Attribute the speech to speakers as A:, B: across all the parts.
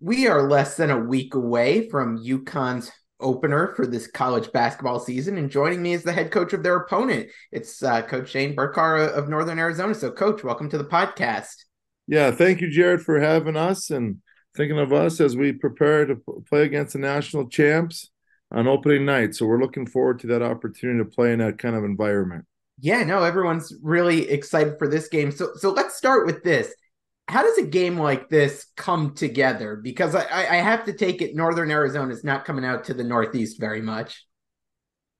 A: we are less than a week away from UConn's opener for this college basketball season. And joining me is the head coach of their opponent. It's uh, Coach Shane Burcar of Northern Arizona. So, Coach, welcome to the podcast.
B: Yeah, thank you, Jared, for having us and thinking of us as we prepare to play against the national champs on opening night. So, we're looking forward to that opportunity to play in that kind of environment.
A: Yeah, no, everyone's really excited for this game. So, so let's start with this how does a game like this come together? Because I, I have to take it Northern Arizona is not coming out to the Northeast very much.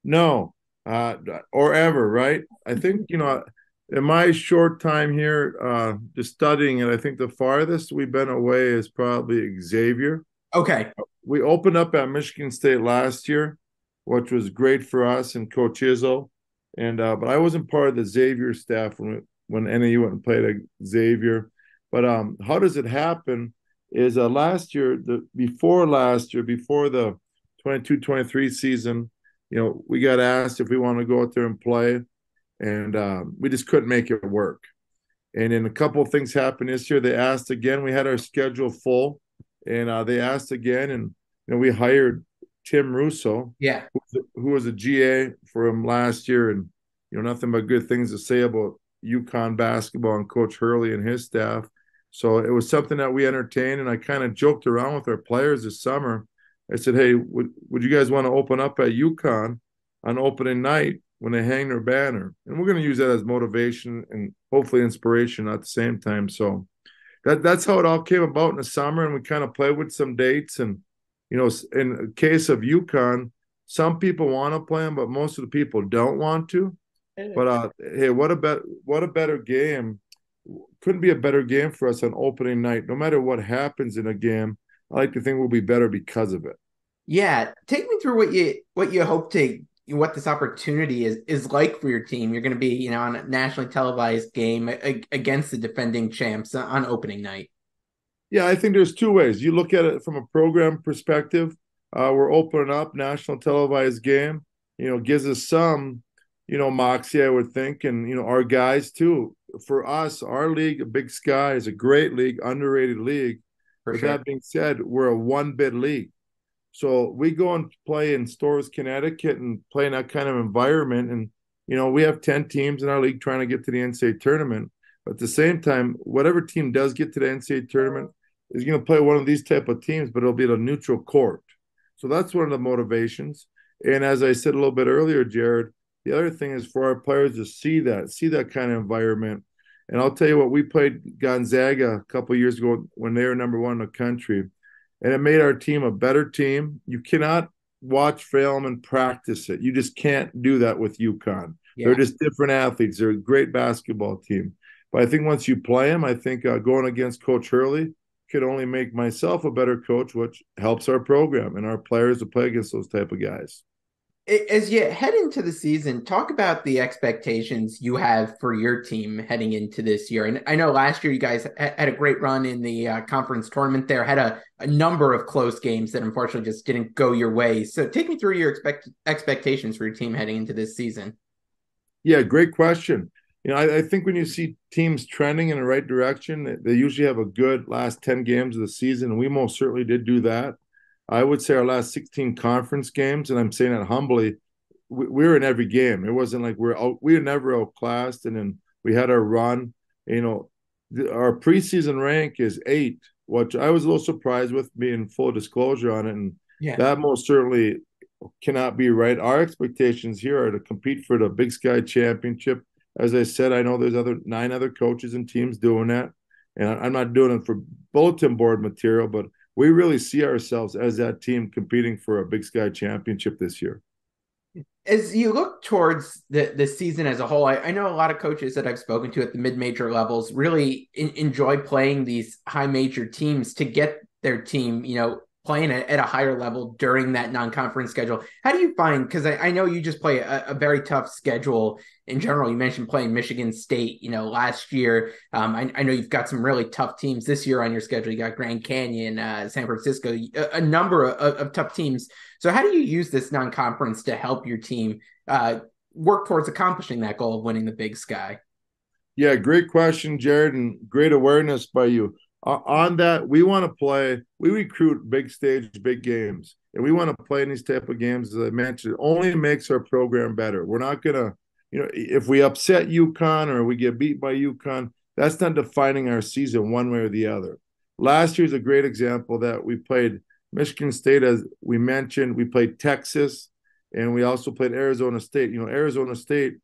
B: No, uh, or ever, right? I think, you know, in my short time here, uh, just studying it, I think the farthest we've been away is probably Xavier.
A: Okay.
B: We opened up at Michigan State last year, which was great for us and Coach Izzo. And uh, but I wasn't part of the Xavier staff when when NAU went and played at Xavier. But um, how does it happen? Is uh, last year, the before last year, before the 22-23 season, you know, we got asked if we want to go out there and play, and um, we just couldn't make it work. And then a couple of things happened this year. They asked again. We had our schedule full, and uh, they asked again, and you know, we hired Tim Russo,
A: yeah,
B: who, who was a GA for him last year, and you know, nothing but good things to say about UConn basketball and Coach Hurley and his staff. So it was something that we entertained, and I kind of joked around with our players this summer. I said, "Hey, would would you guys want to open up at UConn on opening night when they hang their banner?" And we're going to use that as motivation and hopefully inspiration at the same time. So that that's how it all came about in the summer, and we kind of played with some dates. And you know, in the case of UConn, some people want to play them, but most of the people don't want to. But uh, hey, what a bet! What a better game couldn't be a better game for us on opening night. No matter what happens in a game, I like to think we'll be better because of it.
A: Yeah, take me through what you what you hope to what this opportunity is is like for your team. You're going to be, you know, on a nationally televised game against the defending champs on opening night.
B: Yeah, I think there's two ways. You look at it from a program perspective. Uh, we're opening up national televised game. You know, gives us some, you know, moxie, I would think, and you know, our guys too for us, our league, Big Sky, is a great league, underrated league. For sure. that being said, we're a one bid league. So we go and play in Storrs, Connecticut and play in that kind of environment. And, you know, we have 10 teams in our league trying to get to the NCAA tournament. But at the same time, whatever team does get to the NCAA tournament is going to play one of these type of teams, but it'll be at a neutral court. So that's one of the motivations. And as I said a little bit earlier, Jared, the other thing is for our players to see that, see that kind of environment. And I'll tell you what, we played Gonzaga a couple years ago when they were number one in the country, and it made our team a better team. You cannot watch film and practice it. You just can't do that with UConn. Yeah. They're just different athletes. They're a great basketball team. But I think once you play them, I think uh, going against Coach Hurley could only make myself a better coach, which helps our program and our players to play against those type of guys
A: as you head into the season, talk about the expectations you have for your team heading into this year. And I know last year you guys had a great run in the uh, conference tournament there, had a, a, number of close games that unfortunately just didn't go your way. So take me through your expect expectations for your team heading into this season.
B: Yeah, great question. You know, I, I think when you see teams trending in the right direction, they usually have a good last 10 games of the season. And we most certainly did do that. I would say our last 16 conference games, and I'm saying that humbly, we, we were in every game. It wasn't like we're out, we were never outclassed, and then we had our run. You know, the, our preseason rank is eight, which I was a little surprised with, being full disclosure on it, and yeah. that most certainly cannot be right. Our expectations here are to compete for the Big Sky Championship. As I said, I know there's other nine other coaches and teams doing that, and I'm not doing it for bulletin board material, but we really see ourselves as that team competing for a Big Sky championship this year.
A: As you look towards the, the season as a whole, I, I know a lot of coaches that I've spoken to at the mid major levels really in, enjoy playing these high major teams to get their team, you know, playing at, at a higher level during that non-conference schedule. How do you find? Because I, I, know you just play a, a, very tough schedule in general. You mentioned playing Michigan State, you know, last year. Um, I, I, know you've got some really tough teams this year on your schedule. You got Grand Canyon, uh, San Francisco, a, a number of, of, tough teams. So how do you use this non-conference to help your team uh, work towards accomplishing that goal of winning the Big Sky?
B: Yeah, great question, Jared, and great awareness by you on that, we want to play. We recruit big stage, big games, and we want to play in these type of games. As I mentioned, only makes our program better. We're not gonna, you know, if we upset UConn or we get beat by UConn, that's not defining our season one way or the other. Last year's a great example that we played Michigan State, as we mentioned, we played Texas, and we also played Arizona State. You know, Arizona State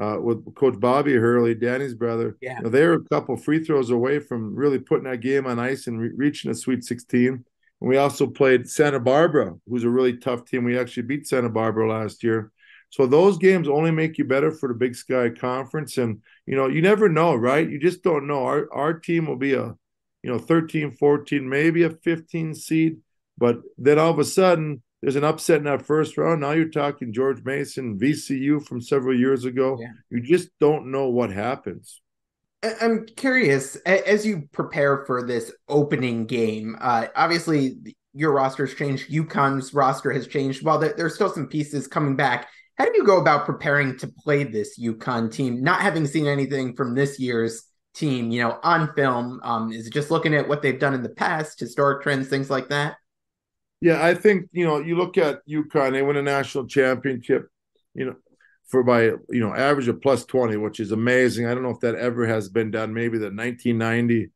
B: uh, with Coach Bobby Hurley, Danny's brother. Yeah. You know, they were a couple free throws away from really putting that game on ice and re- reaching the Sweet 16. And we also played Santa Barbara, who's a really tough team. We actually beat Santa Barbara last year. So those games only make you better for the Big Sky Conference. And, you know, you never know, right? You just don't know. Our, our team will be a, you know, 13, 14, maybe a 15 seed. But then all of a sudden, there's an upset in that first round. Now you're talking George Mason, VCU from several years ago. Yeah. You just don't know what happens.
A: I'm curious as you prepare for this opening game. Uh, obviously, your roster has changed. UConn's roster has changed. While there's still some pieces coming back, how do you go about preparing to play this UConn team? Not having seen anything from this year's team, you know, on film, um, is just looking at what they've done in the past, historic trends, things like that.
B: Yeah, I think you know you look at UConn; they win a national championship, you know, for by you know average of plus twenty, which is amazing. I don't know if that ever has been done. Maybe the 1990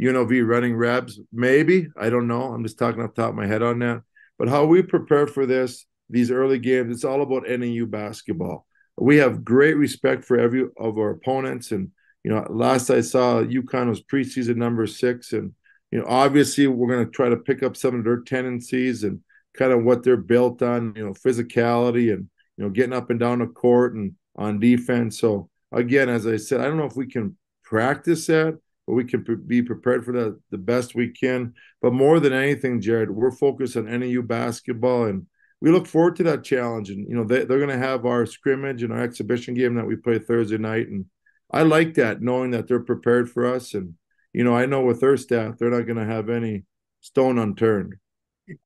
B: UNLV running Rebs, maybe I don't know. I'm just talking off top of my head on that. But how we prepare for this, these early games, it's all about NAU basketball. We have great respect for every of our opponents, and you know, last I saw, UConn was preseason number six, and you know, obviously we're going to try to pick up some of their tendencies and kind of what they're built on, you know, physicality and you know getting up and down the court and on defense. So again, as I said, I don't know if we can practice that, but we can be prepared for that the best we can. But more than anything, Jared, we're focused on NAU basketball and we look forward to that challenge. And you know, they, they're going to have our scrimmage and our exhibition game that we play Thursday night, and I like that, knowing that they're prepared for us and you know, I know with their staff, they're not going to have any stone unturned.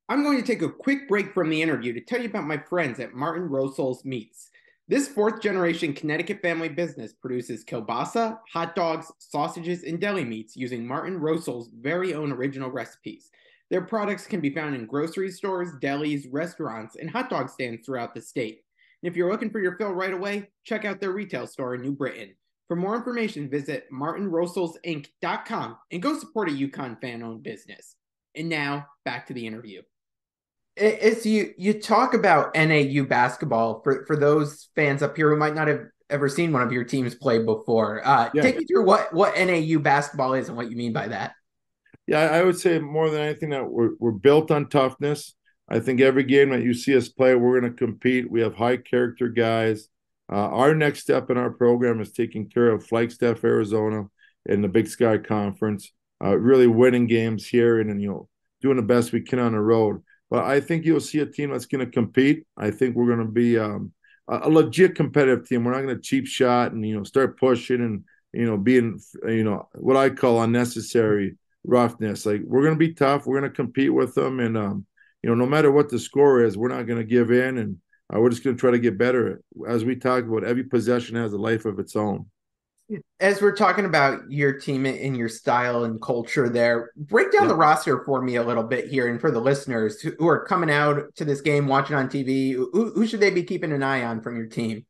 A: I'm going to take a quick break from the interview to tell you about my friends at Martin Rosol's Meats. This fourth generation Connecticut family business produces kielbasa, hot dogs, sausages, and deli meats using Martin Rosol's very own original recipes. Their products can be found in grocery stores, delis, restaurants, and hot dog stands throughout the state. And if you're looking for your fill right away, check out their retail store in New Britain. For more information, visit martinrosolsinc.com and go support a UConn fan owned business. And now back to the interview. As you you talk about NAU basketball for for those fans up here who might not have ever seen one of your teams play before, uh, yeah. take me through what what NAU basketball is and what you mean by that.
B: Yeah, I would say more than anything that we're we're built on toughness. I think every game that you see us play, we're going to compete. We have high character guys. Uh, our next step in our program is taking care of Flagstaff, Arizona, in the Big Sky Conference. Uh, really winning games here and, and you know doing the best we can on the road. But I think you'll see a team that's going to compete. I think we're going to be um, a, a legit competitive team. We're not going to cheap shot and you know start pushing and you know being you know what I call unnecessary roughness. Like we're going to be tough. We're going to compete with them, and um, you know no matter what the score is, we're not going to give in and uh, we're just going to try to get better. As we talk about, every possession has a life of its own.
A: As we're talking about your team and your style and culture there, break down yeah. the roster for me a little bit here and for the listeners who are coming out to this game, watching on TV. Who, who should they be keeping an eye on from your team?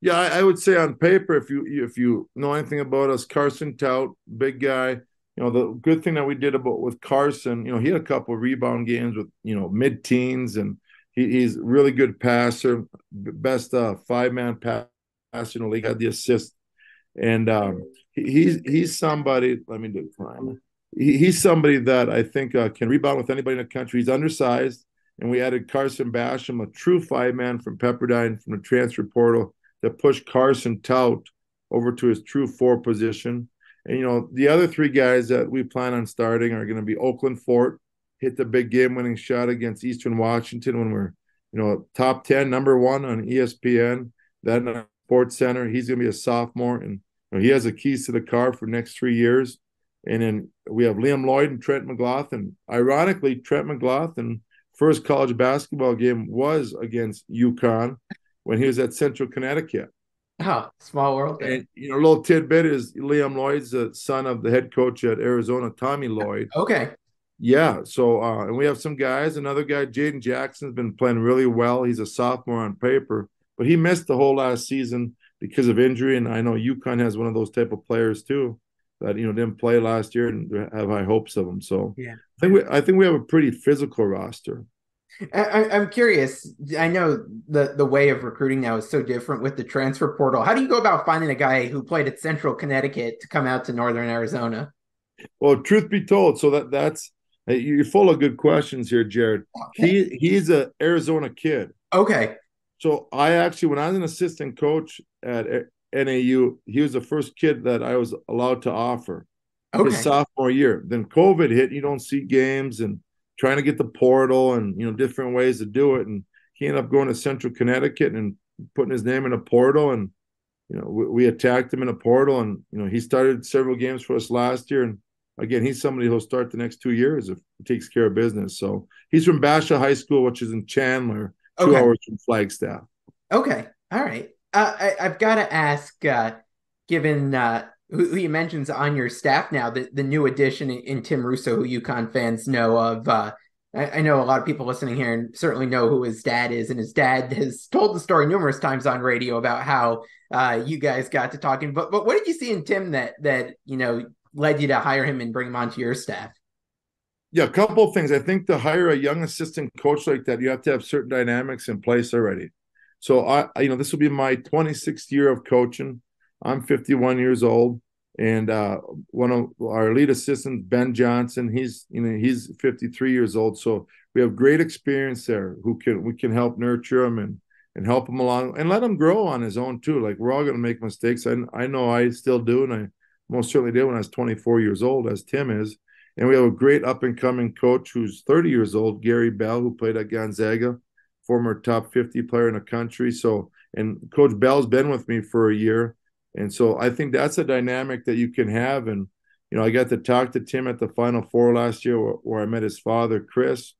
B: Yeah, I, I, would say on paper, if you if you know anything about us, Carson Towt, big guy. You know the good thing that we did about with Carson, you know he had a couple rebound games with you know mid teens and he, he's really good passer, best uh, five man passer in the league. Had the assist, and um, he, he's he's somebody. Let me do. He, he's somebody that I think uh, can rebound with anybody in the country. He's undersized, and we added Carson Basham, a true five man from Pepperdine from the transfer portal that pushed Carson Towt over to his true four position. And you know the other three guys that we plan on starting are going to be Oakland Fort, hit the big game winning shot against Eastern Washington when we're, you know, top 10, number one on ESPN, then Sports Center. He's going to be a sophomore and you know, he has the keys to the car for next three years. And then we have Liam Lloyd and Trent McGlothen. Ironically, Trent McGlothen first college basketball game was against UConn when he was at Central Connecticut.
A: Oh, small world.
B: There. And you know, a little tidbit is Liam Lloyd's the son of the head coach at Arizona, Tommy Lloyd.
A: Okay.
B: Yeah. So, uh, and we have some guys. Another guy, Jaden Jackson's been playing really well. He's a sophomore on paper, but he missed the whole last season because of injury. And I know UConn has one of those type of players too that you know didn't play last year and have high hopes of them. So
A: yeah,
B: I think we I think we have a pretty physical roster.
A: I, am curious. I know the the way of recruiting now is so different with the transfer portal. How do you go about finding a guy who played at Central Connecticut to come out to Northern Arizona?
B: Well, truth be told, so that that's you're full of good questions here, Jared. Okay. He he's a Arizona kid.
A: Okay.
B: So I actually, when I was an assistant coach at NAU, he was the first kid that I was allowed to offer okay. his sophomore year. Then COVID hit, you don't see games and trying to get the portal and you know different ways to do it. And he ended up going to Central Connecticut and putting his name in a portal. And you know we, we attacked him in a portal, and you know he started several games for us last year. And again, he's somebody who'll start the next two years if he takes care of business. So he's from Basha High School, which is in Chandler, two okay. hours from Flagstaff.
A: Okay, all right. Uh, I, have got to ask, uh, given uh, who, who, you mentions on your staff now, the, the new addition in, in Tim Russo, who UConn fans know of. Uh, I, I, know a lot of people listening here and certainly know who his dad is, and his dad has told the story numerous times on radio about how uh, you guys got to talking. But but what did you see in Tim that that you know led you to hire him and bring him onto your staff?
B: Yeah, a couple of things. I think to hire a young assistant coach like that, you have to have certain dynamics in place already. So I, you know, this will be my 26th year of coaching. I'm 51 years old, and uh, one of our lead assistants, Ben Johnson, he's you know he's 53 years old. So we have great experience there. Who can we can help nurture him and and help him along and let him grow on his own too. Like we're all going to make mistakes. I I know I still do, and I most certainly did when I was 24 years old, as Tim is. And we have a great up and coming coach who's 30 years old, Gary Bell, who played at Gonzaga former top 50 player in the country. So, and Coach Bell's been with me for a year. And so I think that's a dynamic that you can have. And, you know, I got to talk to Tim at the Final Four last year where, where I met his father, Chris,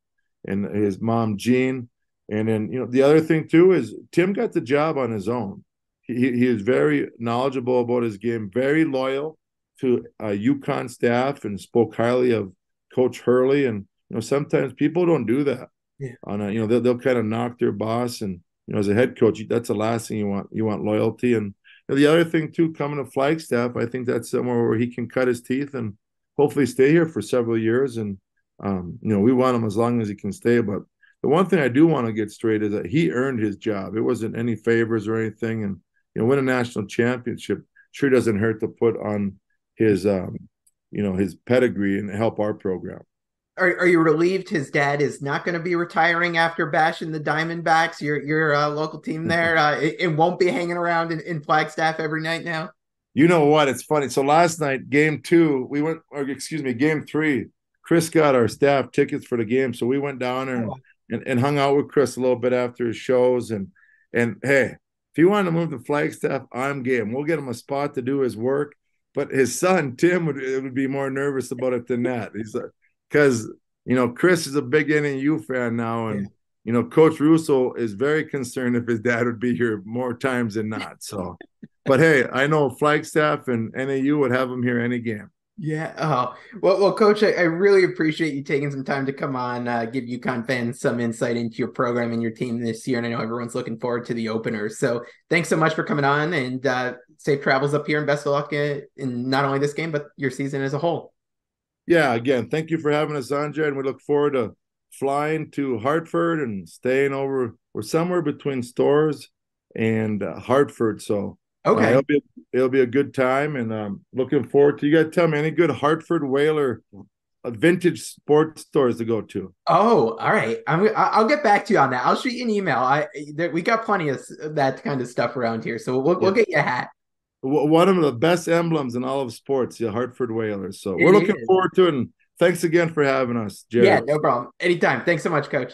B: and his mom, Jean. And then, you know, the other thing too is Tim got the job on his own. He, he is very knowledgeable about his game, very loyal to uh, UConn staff and spoke highly of Coach Hurley. And, you know, sometimes people don't do that
A: yeah.
B: on a, you know they'll, they'll kind of knock their boss. And you know as a head coach that's the last thing you want you want loyalty. And you know, the other thing too coming to flagstaff i think that's somewhere where he can cut his teeth and hopefully stay here for several years. And um, you know we want him as long as he can stay. But the one thing i do want to get straight is that he earned his job. It wasn't any favors or anything. And you know win a national championship sure doesn't hurt to put on his um, you know his pedigree and help our program
A: are, are you relieved his dad is not going to be retiring after bashing the Diamondbacks? Your your uh, local team there, uh, it, it, won't be hanging around in, in Flagstaff every night now.
B: You know what? It's funny. So last night, game two, we went, or excuse me, game three. Chris got our staff tickets for the game, so we went down there and, oh. and, and hung out with Chris a little bit after his shows. And and hey, if you want to move to Flagstaff, I'm game. We'll get him a spot to do his work. But his son Tim would, would be more nervous about it than that. He's like, because you know Chris is a big NAU fan now, and yeah. you know Coach Russo is very concerned if his dad would be here more times than not. So, but hey, I know Flagstaff and NAU would have him here any game.
A: Yeah. Oh, well, well, Coach, I, I, really appreciate you taking some time to come on, uh, give UConn fans some insight into your program and your team this year. And I know everyone's looking forward to the opener. So thanks so much for coming on and uh, safe travels up here and best of luck in, in not only this game, but your season as a whole
B: yeah, again, thank you for having us Jared. And we look forward to flying to Hartford and staying over. We're somewhere between Storrs and uh, Hartford, so
A: okay,
B: uh, it'll be it'll be a good time, and um, looking forward to. You got to tell me any good Hartford Whaler uh, vintage sports stores to go to.
A: Oh, all right. I'm I'll get back to you on that. I'll shoot you an email. I there, we got plenty of that kind of stuff around here, so we'll yeah. we'll get you a hat
B: one of the best emblems in all of sports, the Hartford Whalers. So we're looking forward to it. And thanks again for having us, Jerry.
A: Yeah, no problem. Anytime. Thanks so much, Coach.